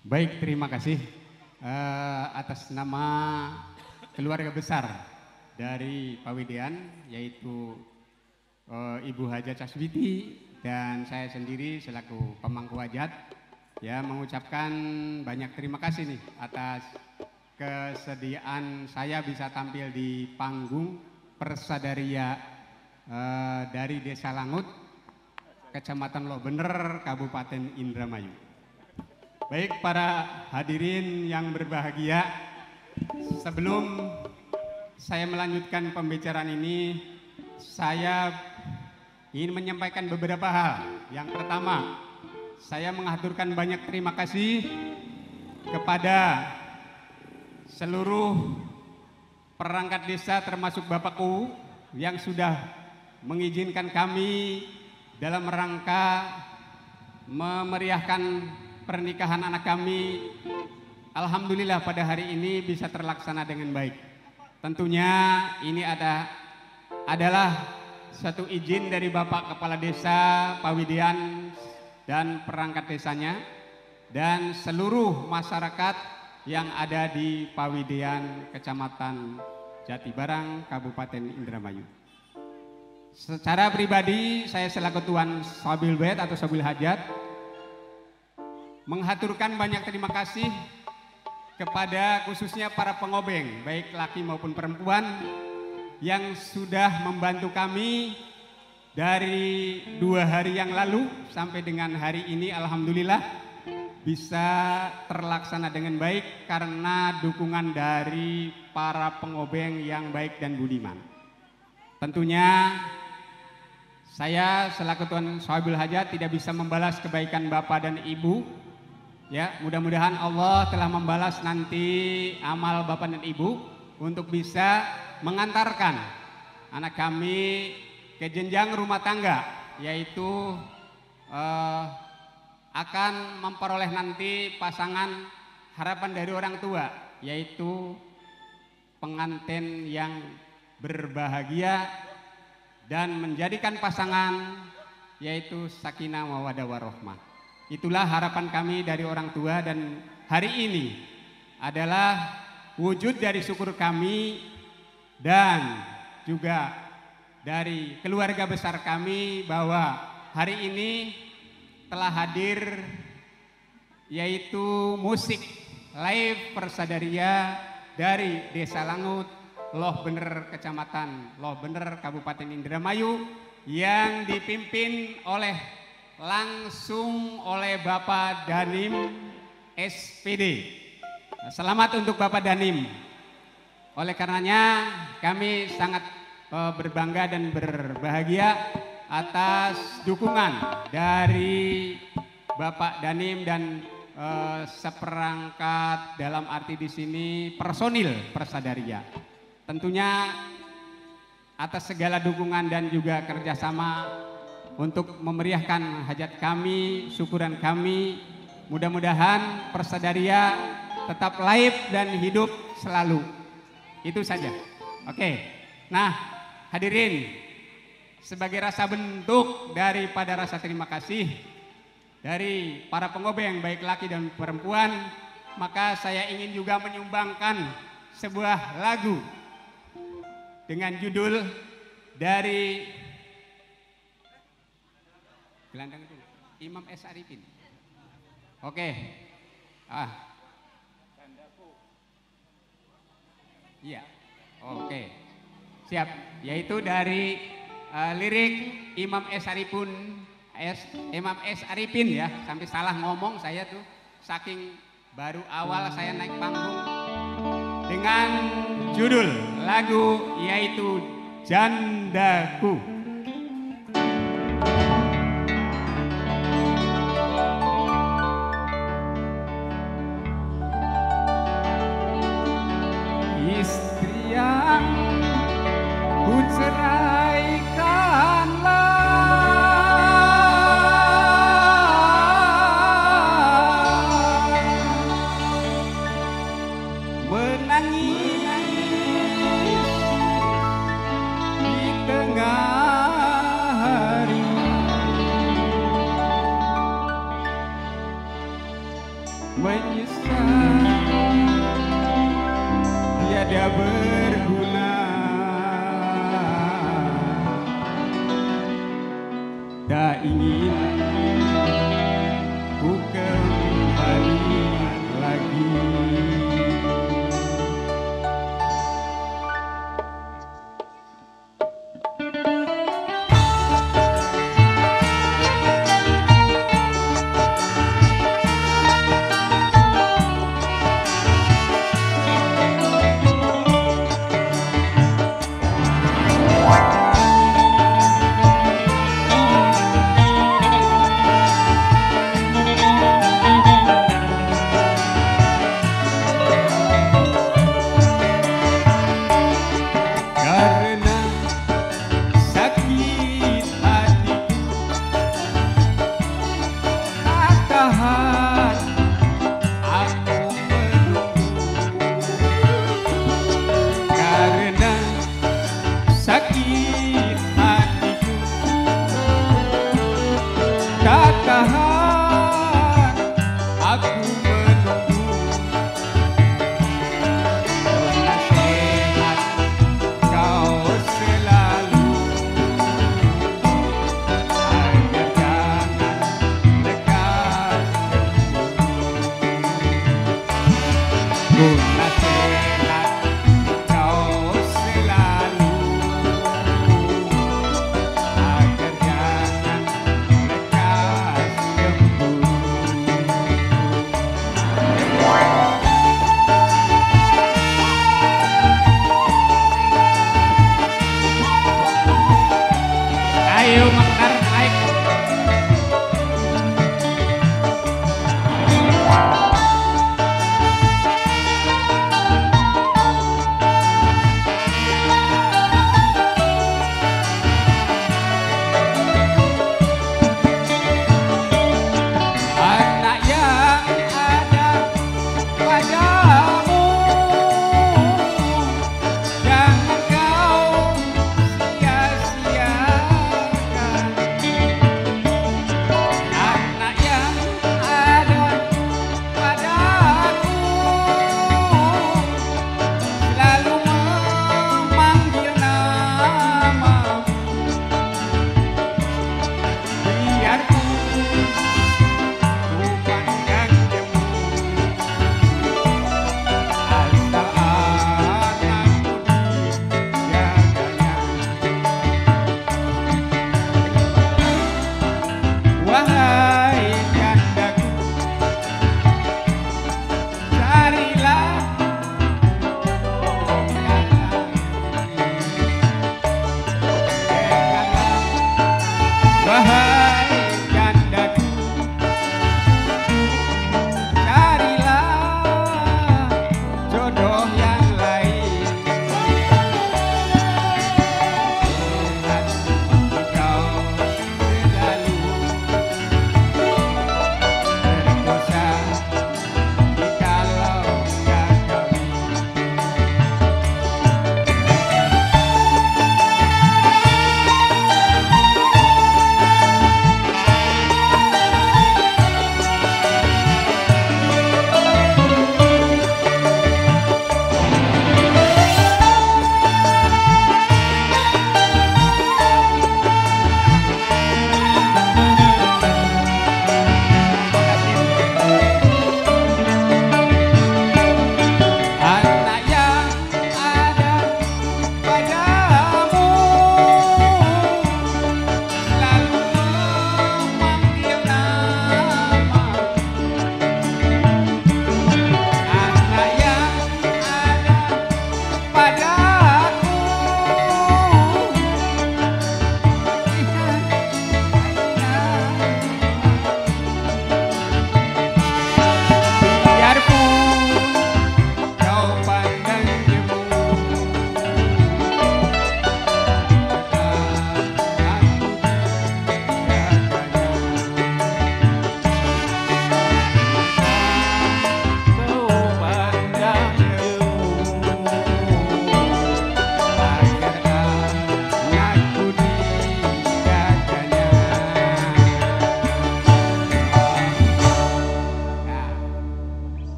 Baik, terima kasih uh, atas nama keluarga besar dari Pawidian, yaitu uh, Ibu Haja Caswiti dan saya sendiri selaku pemangku hajat ya mengucapkan banyak terima kasih nih atas kesediaan saya bisa tampil di panggung persadaria uh, dari Desa Langut, Kecamatan Loh Bener, Kabupaten Indramayu. Baik para hadirin yang berbahagia, sebelum saya melanjutkan pembicaraan ini, saya ingin menyampaikan beberapa hal. Yang pertama, saya mengaturkan banyak terima kasih kepada seluruh perangkat desa termasuk Bapakku yang sudah mengizinkan kami dalam rangka memeriahkan pernikahan anak kami Alhamdulillah pada hari ini bisa terlaksana dengan baik. Tentunya ini ada adalah satu izin dari Bapak Kepala Desa Pawidian dan perangkat desanya dan seluruh masyarakat yang ada di Pawidian Kecamatan Jatibarang Kabupaten Indramayu. Secara pribadi saya selaku tuan Sabil Bed atau Sabil Hajat menghaturkan banyak terima kasih kepada khususnya para pengobeng, baik laki maupun perempuan yang sudah membantu kami dari dua hari yang lalu sampai dengan hari ini Alhamdulillah bisa terlaksana dengan baik karena dukungan dari para pengobeng yang baik dan budiman. Tentunya saya selaku Tuan Sohabil Hajat tidak bisa membalas kebaikan Bapak dan Ibu Ya, mudah-mudahan Allah telah membalas nanti amal Bapak dan Ibu untuk bisa mengantarkan anak kami ke jenjang rumah tangga, yaitu uh, akan memperoleh nanti pasangan harapan dari orang tua, yaitu pengantin yang berbahagia dan menjadikan pasangan yaitu sakinah mawadah warohmah. Itulah harapan kami dari orang tua dan hari ini adalah wujud dari syukur kami dan juga dari keluarga besar kami bahwa hari ini telah hadir yaitu musik live persadaria dari Desa Langut, Loh Bener Kecamatan Loh Bener Kabupaten Indramayu yang dipimpin oleh langsung oleh Bapak Danim SPD. Selamat untuk Bapak Danim. Oleh karenanya kami sangat uh, berbangga dan berbahagia atas dukungan dari Bapak Danim dan uh, seperangkat dalam arti di sini personil Persadaria. Tentunya atas segala dukungan dan juga kerjasama untuk memeriahkan hajat kami, syukuran kami. Mudah-mudahan persadaria tetap live dan hidup selalu. Itu saja. Oke. Nah, hadirin, sebagai rasa bentuk daripada rasa terima kasih dari para pengobeng baik laki dan perempuan, maka saya ingin juga menyumbangkan sebuah lagu dengan judul dari Gelandang dulu. Imam S. Arifin. Oke. Ah. Iya. Oke. Siap. Yaitu dari uh, lirik Imam S. Arifin S, Imam S. Arifin ya. Sampai salah ngomong saya tuh. Saking baru awal saya naik panggung. Dengan judul lagu yaitu Jandaku. Tiada berguna